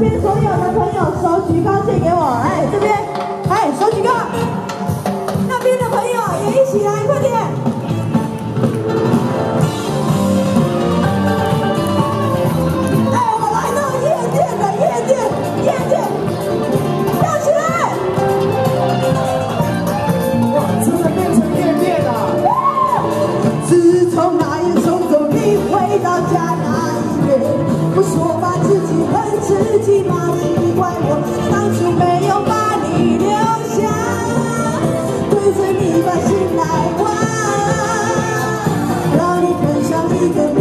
这边所有的朋友手举高献给我哎这边哎手举高。那边的朋友也一起来快点。哎我来到夜店的夜店夜店。跳起来。哇真的变成夜店了。自从那夜送走你回到家自己恨自己吗？只怪我当初没有把你留下，对着你把心来挖，让你分享一个。